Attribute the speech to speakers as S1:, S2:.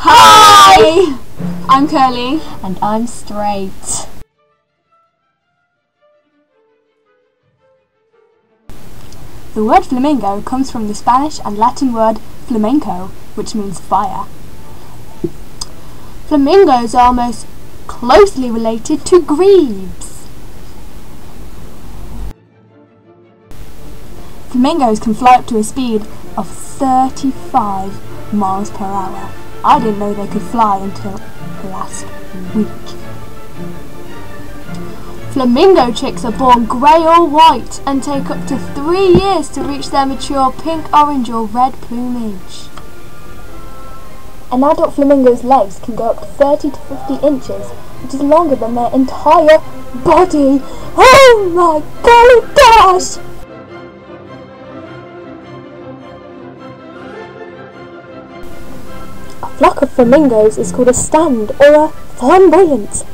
S1: Hi! I'm Curly.
S2: And I'm straight.
S1: The word flamingo comes from the Spanish and Latin word flamenco, which means fire. Flamingos are most closely related to grebes. Flamingos can fly up to a speed of 35 miles per hour. I didn't know they could fly until last week. Flamingo chicks are born grey or white and take up to three years to reach their mature pink, orange or red plumage. An adult flamingo's legs can go up to 30 to 50 inches, which is longer than their entire body. Oh my golly gosh! Flock of flamingos is called a stand or a flamboyant.